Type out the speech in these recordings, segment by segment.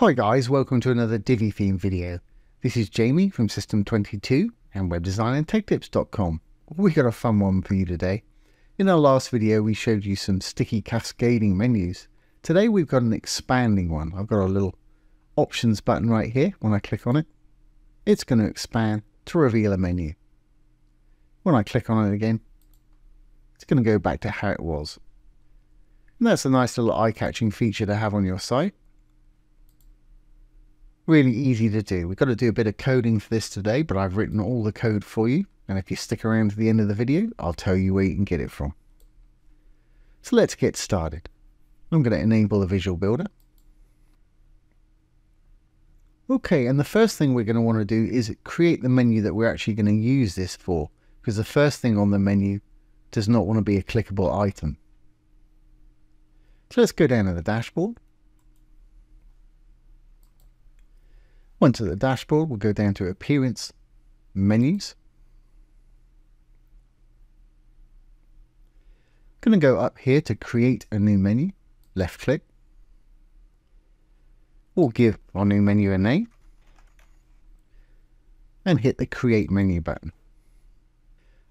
Hi guys, welcome to another Divi theme video. This is Jamie from System22 and webdesignandtechtips.com. We got a fun one for you today. In our last video we showed you some sticky cascading menus. Today we've got an expanding one. I've got a little options button right here. When I click on it, it's going to expand to reveal a menu. When I click on it again, it's going to go back to how it was. And that's a nice little eye-catching feature to have on your site really easy to do. We've got to do a bit of coding for this today, but I've written all the code for you. And if you stick around to the end of the video, I'll tell you where you can get it from. So let's get started. I'm going to enable the Visual Builder. Okay, and the first thing we're going to want to do is create the menu that we're actually going to use this for, because the first thing on the menu does not want to be a clickable item. So let's go down to the dashboard Once at the dashboard, we'll go down to Appearance, Menus. Going to go up here to create a new menu, left click. We'll give our new menu a name and hit the create menu button.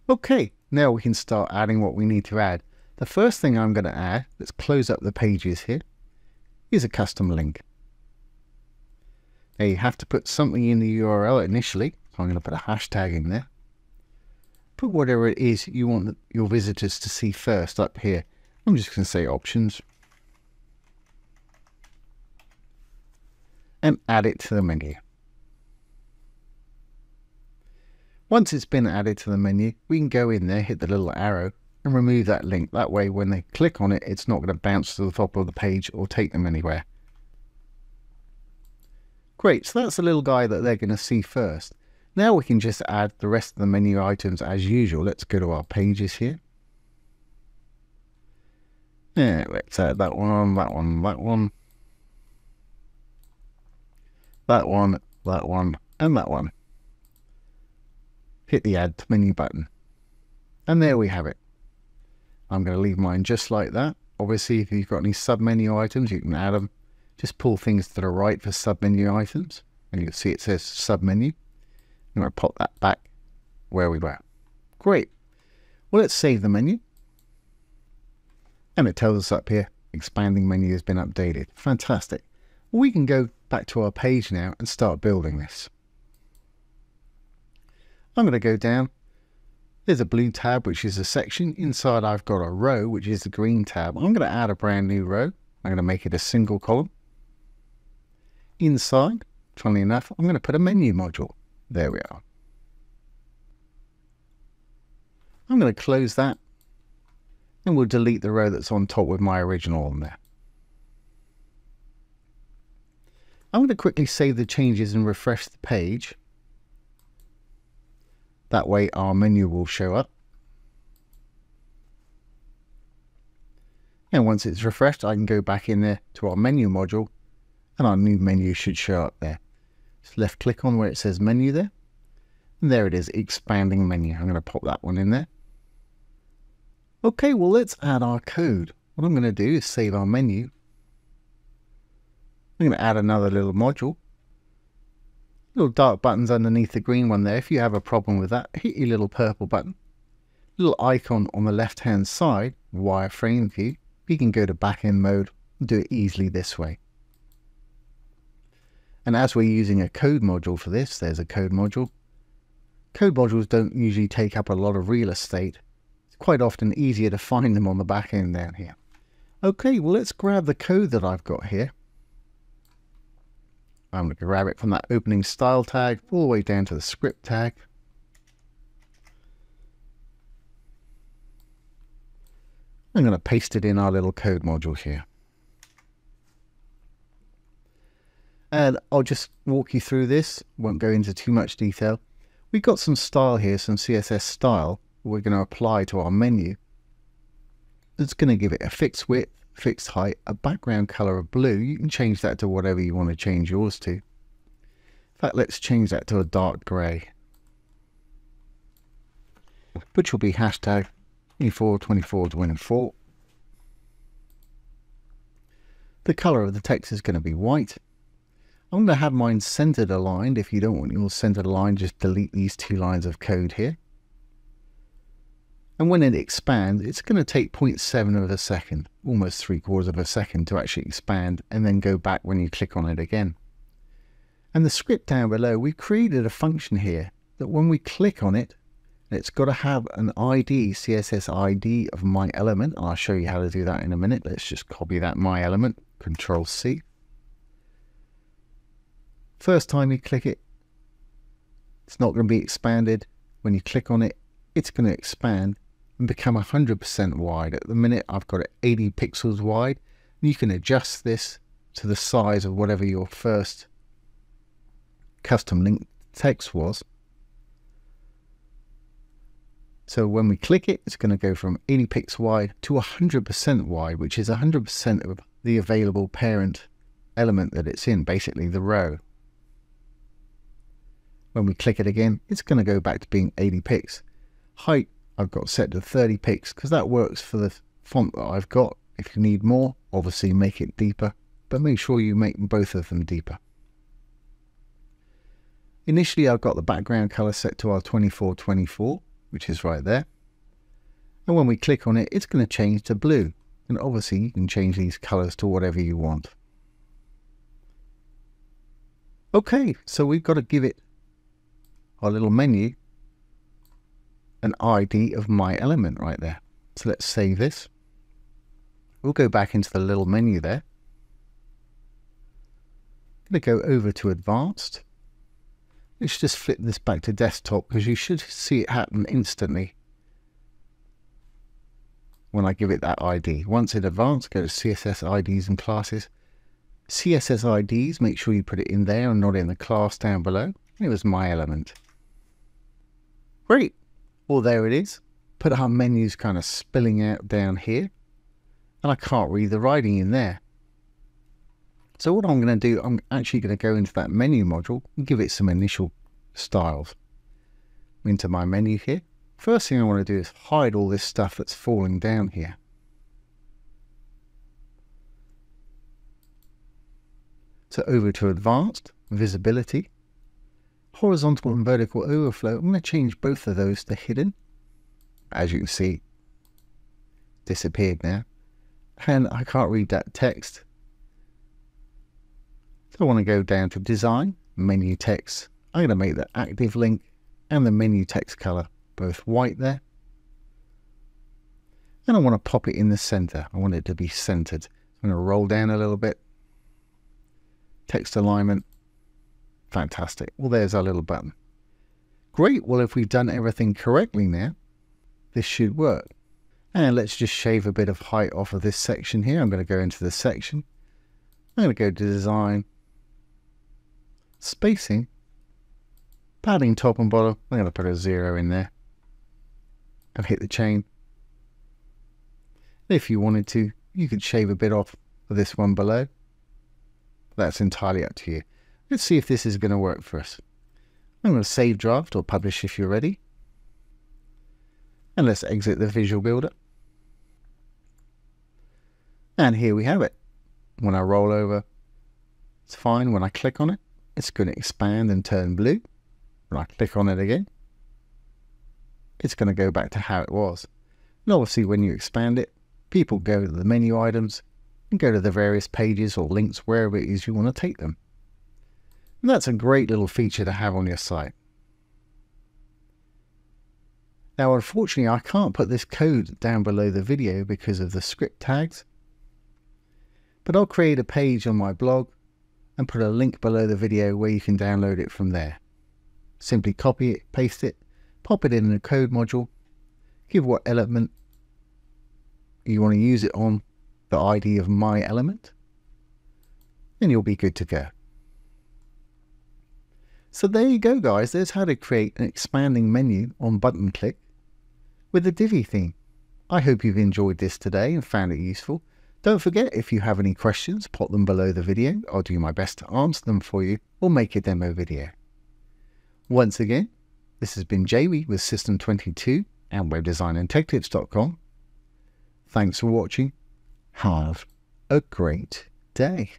Okay, now we can start adding what we need to add. The first thing I'm going to add, let's close up the pages here, is a custom link. Now you have to put something in the URL initially. So I'm going to put a hashtag in there. Put whatever it is you want your visitors to see first up here. I'm just going to say options. And add it to the menu. Once it's been added to the menu, we can go in there, hit the little arrow, and remove that link. That way, when they click on it, it's not going to bounce to the top of the page or take them anywhere. Great, so that's the little guy that they're going to see first. Now we can just add the rest of the menu items as usual. Let's go to our pages here. Yeah, let's add that one, that one, that one. That one, that one, and that one. Hit the add menu button. And there we have it. I'm going to leave mine just like that. Obviously, if you've got any sub-menu items, you can add them just pull things to the right for submenu items. And you'll see it says submenu. I'm going to pop that back where we were. Great. Well, let's save the menu. And it tells us up here, expanding menu has been updated. Fantastic. Well, we can go back to our page now and start building this. I'm going to go down. There's a blue tab, which is a section. Inside, I've got a row, which is the green tab. I'm going to add a brand new row. I'm going to make it a single column inside, funnily enough, I'm going to put a menu module. There we are. I'm going to close that and we'll delete the row that's on top with my original on there. I'm going to quickly save the changes and refresh the page. That way our menu will show up. And once it's refreshed, I can go back in there to our menu module and our new menu should show up there. Just left click on where it says menu there. And there it is, expanding menu. I'm going to pop that one in there. Okay, well, let's add our code. What I'm going to do is save our menu. I'm going to add another little module. Little dark buttons underneath the green one there. If you have a problem with that, hit your little purple button. Little icon on the left hand side, wireframe view. You can go to backend mode and do it easily this way. And as we're using a code module for this, there's a code module. Code modules don't usually take up a lot of real estate. It's quite often easier to find them on the back end down here. Okay, well let's grab the code that I've got here. I'm going to grab it from that opening style tag all the way down to the script tag. I'm going to paste it in our little code module here. And I'll just walk you through this, won't go into too much detail. We've got some style here, some CSS style we're going to apply to our menu. It's going to give it a fixed width, fixed height, a background color of blue. You can change that to whatever you want to change yours to. In fact, let's change that to a dark grey. Which will be hashtag 242424. The color of the text is going to be white I'm going to have mine centered aligned. If you don't want yours centered aligned, just delete these two lines of code here. And when it expands, it's going to take 0.7 of a second, almost three quarters of a second to actually expand and then go back when you click on it again. And the script down below, we created a function here that when we click on it, it's got to have an ID, CSS ID of my element. I'll show you how to do that in a minute. Let's just copy that my element, Control C. First time you click it, it's not going to be expanded. When you click on it, it's going to expand and become 100% wide. At the minute, I've got it 80 pixels wide. You can adjust this to the size of whatever your first custom link text was. So when we click it, it's going to go from 80 pixels wide to 100% wide, which is 100% of the available parent element that it's in, basically the row. When we click it again, it's going to go back to being 80 pixels. Height, I've got set to 30 pixels because that works for the font that I've got. If you need more, obviously make it deeper, but make sure you make both of them deeper. Initially, I've got the background color set to our 2424 which is right there. And when we click on it, it's going to change to blue. And obviously you can change these colors to whatever you want. Okay, so we've got to give it our little menu an ID of my element right there. So let's save this. We'll go back into the little menu there. I'm going to go over to advanced Let's just flip this back to desktop because you should see it happen instantly when I give it that ID. Once in advanced, go to CSS IDs and classes. CSS IDs, make sure you put it in there and not in the class down below. It was my element. Great. Well, there it is. Put our menus kind of spilling out down here. And I can't read the writing in there. So what I'm going to do, I'm actually going to go into that menu module and give it some initial styles. Into my menu here. First thing I want to do is hide all this stuff that's falling down here. So over to advanced, visibility, horizontal and vertical overflow. I'm going to change both of those to hidden. As you can see, disappeared now. And I can't read that text. So I want to go down to design, menu text. I'm going to make the active link and the menu text color both white there. And I want to pop it in the center. I want it to be centered. I'm going to roll down a little bit. Text alignment. Fantastic. Well, there's our little button. Great. Well, if we've done everything correctly now, this should work. And let's just shave a bit of height off of this section here. I'm going to go into the section. I'm going to go to design, spacing, padding top and bottom. I'm going to put a zero in there and hit the chain. If you wanted to, you could shave a bit off of this one below. That's entirely up to you. Let's see if this is going to work for us. I'm going to save draft or publish if you're ready. And let's exit the visual builder. And here we have it. When I roll over, it's fine. When I click on it, it's going to expand and turn blue. When I click on it again, it's going to go back to how it was. And obviously when you expand it, people go to the menu items and go to the various pages or links wherever it is you want to take them. And that's a great little feature to have on your site. Now, unfortunately, I can't put this code down below the video because of the script tags, but I'll create a page on my blog and put a link below the video where you can download it from there. Simply copy it, paste it, pop it in a code module, give what element you want to use it on, the ID of my element, and you'll be good to go. So there you go guys, there's how to create an expanding menu on button click with the Divi theme. I hope you've enjoyed this today and found it useful. Don't forget, if you have any questions, pop them below the video. I'll do my best to answer them for you or make a demo video. Once again, this has been Jamie with System22 and WebDesignAndTechTips.com. Thanks for watching. Have a great day.